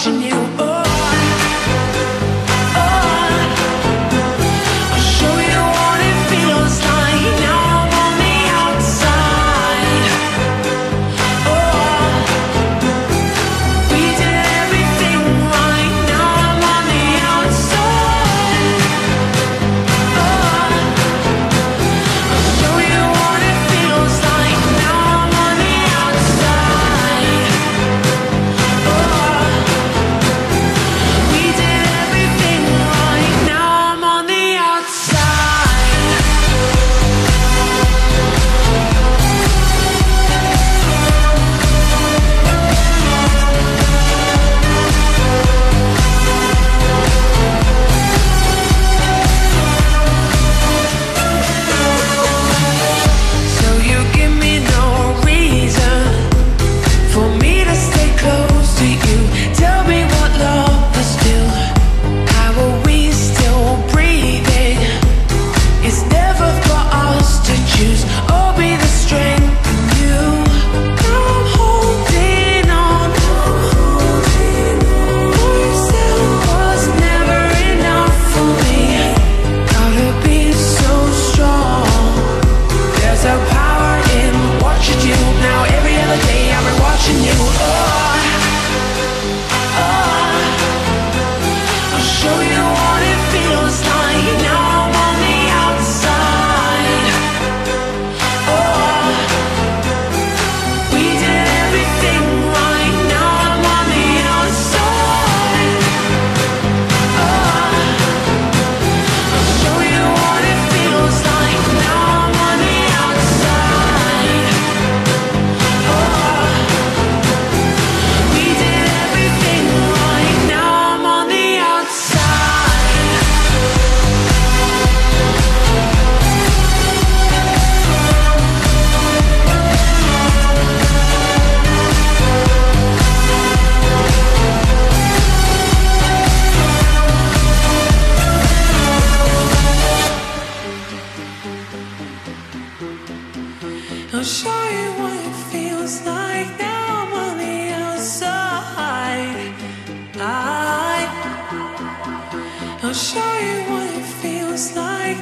watching you. show you what it feels like now I'm on the outside. I'll show you what it feels like.